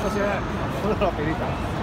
这些我都特别喜欢。